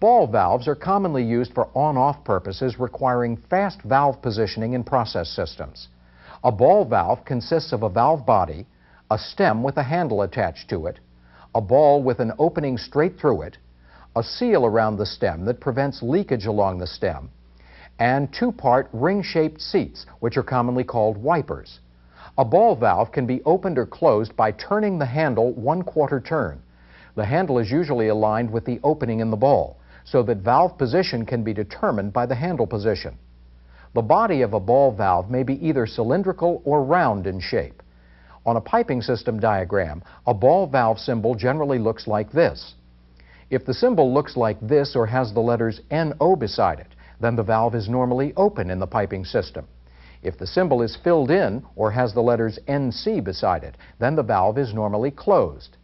Ball valves are commonly used for on-off purposes requiring fast valve positioning in process systems. A ball valve consists of a valve body, a stem with a handle attached to it, a ball with an opening straight through it, a seal around the stem that prevents leakage along the stem, and two-part ring-shaped seats, which are commonly called wipers. A ball valve can be opened or closed by turning the handle one quarter turn. The handle is usually aligned with the opening in the ball, so that valve position can be determined by the handle position. The body of a ball valve may be either cylindrical or round in shape. On a piping system diagram, a ball valve symbol generally looks like this. If the symbol looks like this or has the letters NO beside it, then the valve is normally open in the piping system. If the symbol is filled in or has the letters NC beside it, then the valve is normally closed.